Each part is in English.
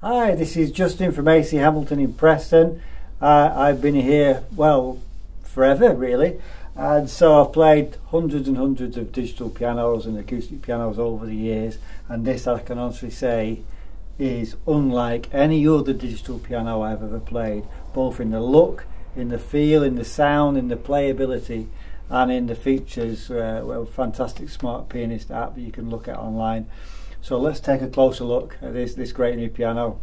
Hi, this is Justin from AC Hamilton in Preston. Uh, I've been here, well, forever really, and so I've played hundreds and hundreds of digital pianos and acoustic pianos over the years, and this I can honestly say is unlike any other digital piano I've ever played, both in the look, in the feel, in the sound, in the playability, and in the features. Uh, well, fantastic smart pianist app that you can look at online. So let's take a closer look at this, this great new piano.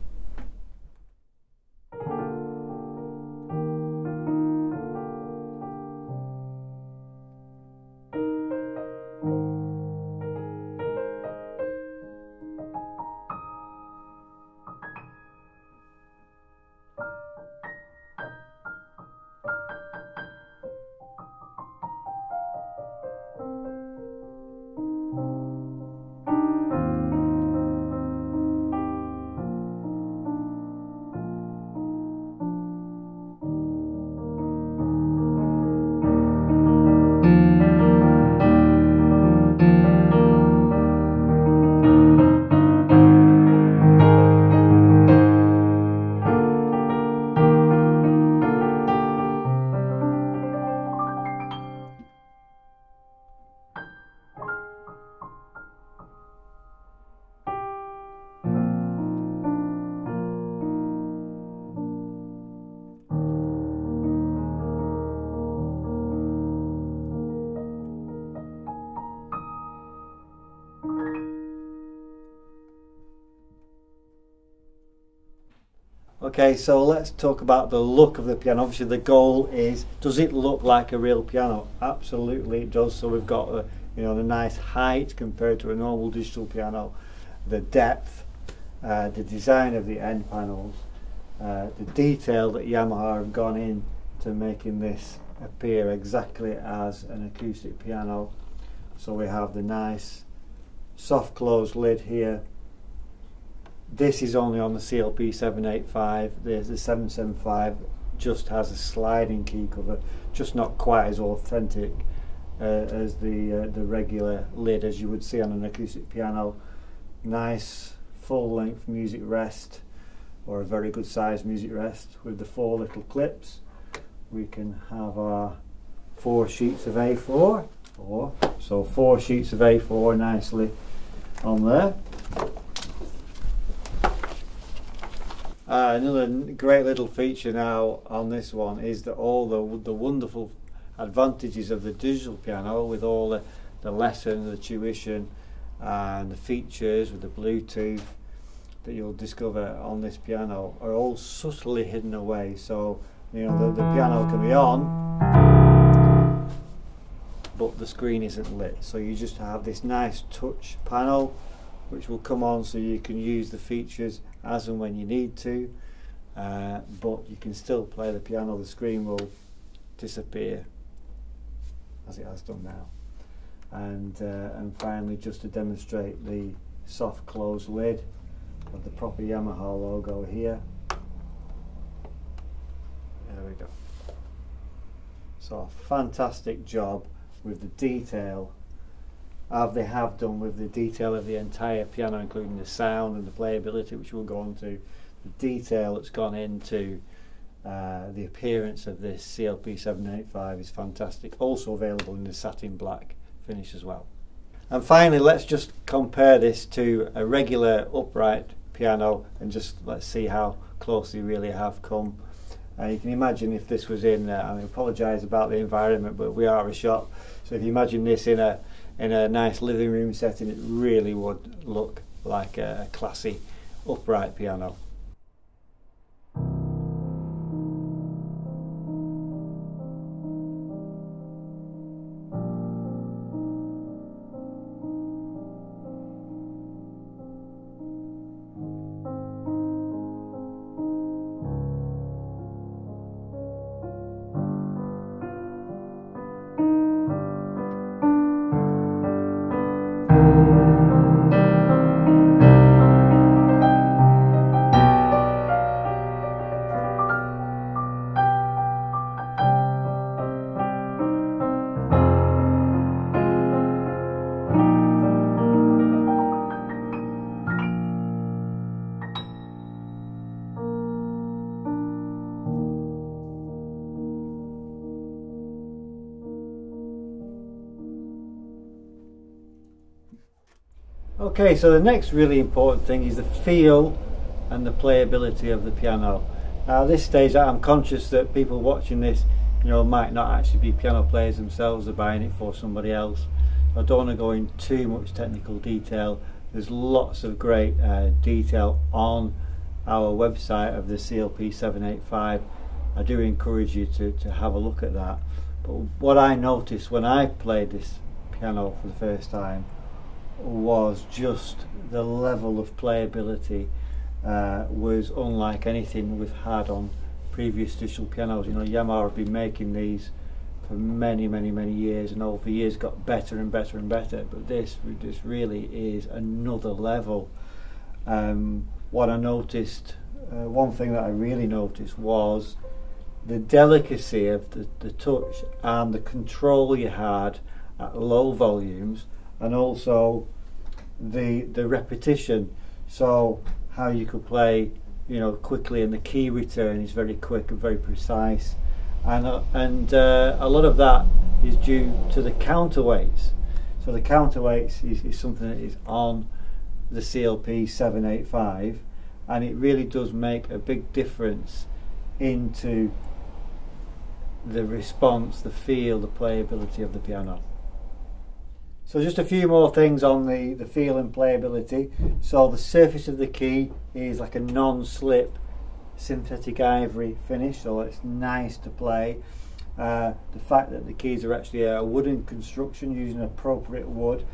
Okay, so let's talk about the look of the piano. Obviously, the goal is does it look like a real piano? Absolutely, it does. So we've got the you know the nice height compared to a normal digital piano, the depth, uh, the design of the end panels, uh, the detail that Yamaha have gone in to making this appear exactly as an acoustic piano. So we have the nice soft closed lid here this is only on the CLP 785. There's the 775 just has a sliding key cover, just not quite as authentic uh, as the uh, the regular lid as you would see on an acoustic piano. Nice full length music rest or a very good sized music rest with the four little clips. We can have our four sheets of A4, four, so four sheets of A4 nicely on there. Uh, another great little feature now on this one is that all the the wonderful advantages of the digital piano with all the, the lesson, the tuition and the features with the Bluetooth that you'll discover on this piano are all subtly hidden away. So you know the, the piano can be on but the screen isn't lit. So you just have this nice touch panel which will come on so you can use the features as and when you need to uh, but you can still play the piano. The screen will disappear as it has done now. And uh, and finally just to demonstrate the soft close lid of the proper Yamaha logo here. There we go. So fantastic job with the detail as they have done with the detail of the entire piano, including the sound and the playability, which we'll go on to. The detail that's gone into uh, the appearance of this CLP 785 is fantastic. Also available in the satin black finish as well. And finally, let's just compare this to a regular upright piano and just let's see how close they really have come. Uh, you can imagine if this was in, uh, I apologise about the environment, but we are a shop. So if you imagine this in a in a nice living room setting, it really would look like a classy upright piano. Okay, so the next really important thing is the feel and the playability of the piano. Now, this stage, I'm conscious that people watching this, you know, might not actually be piano players themselves; they're buying it for somebody else. I don't want to go in too much technical detail. There's lots of great uh, detail on our website of the CLP 785. I do encourage you to, to have a look at that. But what I noticed when I played this piano for the first time was just the level of playability uh, was unlike anything we've had on previous digital pianos. You know, Yamaha have been making these for many, many, many years, and over the years got better and better and better. But this, this really is another level. Um, what I noticed, uh, one thing that I really noticed was the delicacy of the, the touch and the control you had at low volumes and also the the repetition. So how you could play, you know, quickly, and the key return is very quick and very precise, and uh, and uh, a lot of that is due to the counterweights. So the counterweights is, is something that is on the CLP 785, and it really does make a big difference into the response, the feel, the playability of the piano. So just a few more things on the, the feel and playability. So the surface of the key is like a non-slip synthetic ivory finish, so it's nice to play. Uh, the fact that the keys are actually a wooden construction using appropriate wood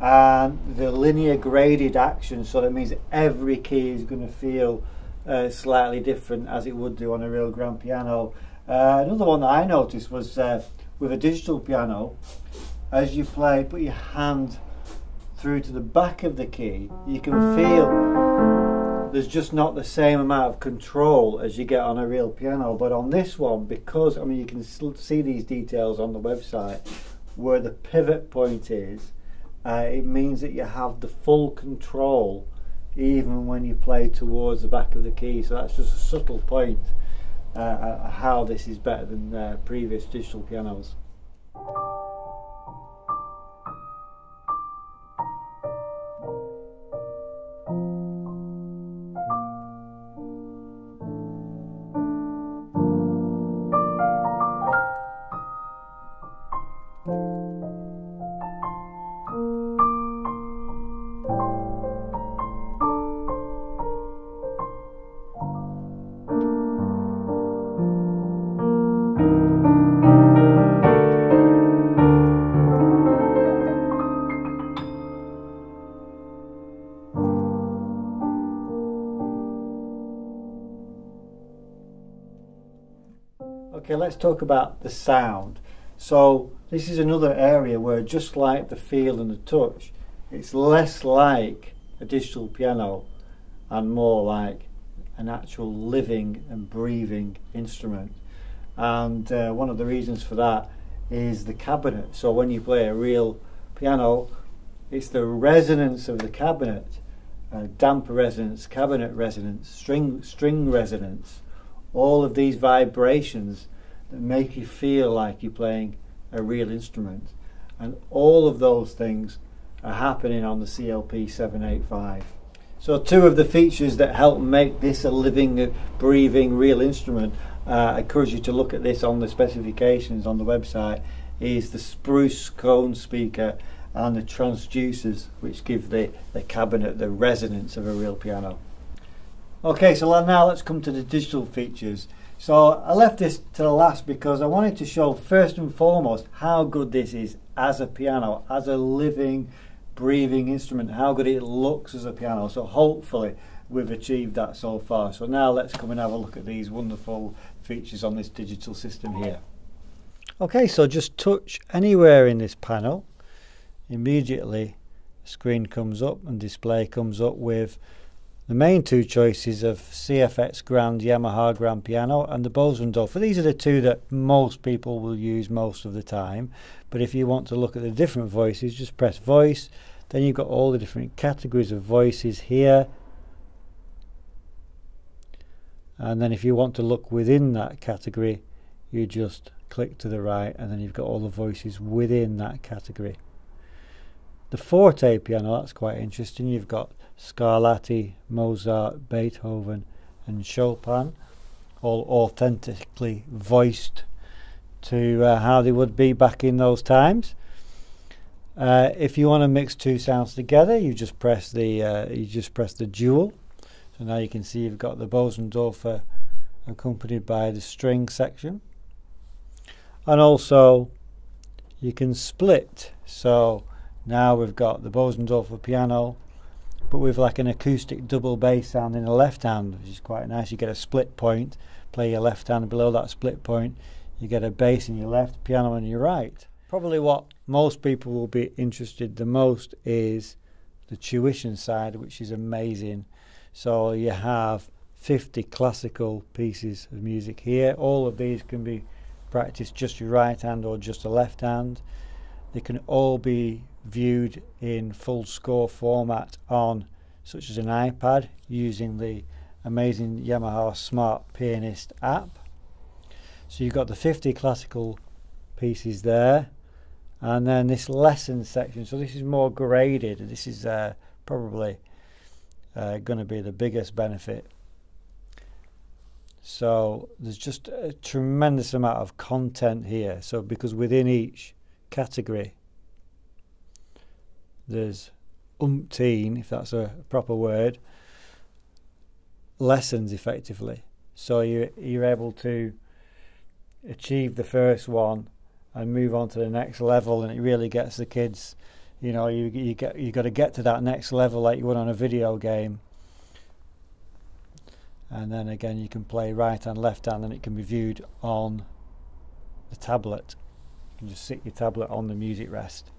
and the linear graded action so that means every key is going to feel uh, slightly different as it would do on a real grand piano. Uh, another one that I noticed was uh, with a digital piano as you play, put your hand through to the back of the key, you can feel there's just not the same amount of control as you get on a real piano. But on this one, because I mean, you can see these details on the website where the pivot point is, uh, it means that you have the full control even when you play towards the back of the key. So that's just a subtle point uh, uh how this is better than uh, previous digital pianos. Let's talk about the sound. So this is another area where just like the feel and the touch, it's less like a digital piano and more like an actual living and breathing instrument. And uh, one of the reasons for that is the cabinet. So when you play a real piano, it's the resonance of the cabinet, uh, damper resonance, cabinet resonance, string string resonance, all of these vibrations that make you feel like you're playing a real instrument. And all of those things are happening on the CLP 785. So, two of the features that help make this a living, breathing, real instrument, uh, I encourage you to look at this on the specifications on the website, is the spruce cone speaker and the transducers, which give the, the cabinet the resonance of a real piano. Okay, so now let's come to the digital features. So I left this to the last because I wanted to show first and foremost how good this is as a piano, as a living, breathing instrument, how good it looks as a piano. So hopefully we've achieved that so far. So now let's come and have a look at these wonderful features on this digital system here. Okay, so just touch anywhere in this panel. Immediately screen comes up and display comes up with the main two choices of CFX Grand, Yamaha Grand Piano and the Bosendorfer. These are the two that most people will use most of the time. But if you want to look at the different voices, just press voice. Then you've got all the different categories of voices here. And then if you want to look within that category, you just click to the right and then you've got all the voices within that category. The forte piano, that's quite interesting. You've got Scarlatti, Mozart, Beethoven, and Chopin, all authentically voiced to uh, how they would be back in those times. Uh, if you want to mix two sounds together, you just press the uh, you just press the dual. So now you can see you've got the Bosendorfer accompanied by the string section, and also you can split. So now we've got the Bosendorfer piano, but with like an acoustic double bass sound in the left hand, which is quite nice. You get a split point, play your left hand below that split point, you get a bass in your left, piano in your right. Probably what most people will be interested the most is the tuition side, which is amazing. So you have 50 classical pieces of music here. All of these can be practiced just your right hand or just a left hand. They can all be viewed in full score format on such as an iPad using the amazing Yamaha Smart Pianist app. So you've got the 50 classical pieces there and then this lesson section. So this is more graded. This is uh, probably uh, going to be the biggest benefit. So there's just a tremendous amount of content here. So because within each category there's umpteen, if that's a proper word, lessons effectively. So you you're able to achieve the first one and move on to the next level, and it really gets the kids. You know, you you get you got to get to that next level like you would on a video game. And then again, you can play right and left hand, and it can be viewed on the tablet. You can just sit your tablet on the music rest.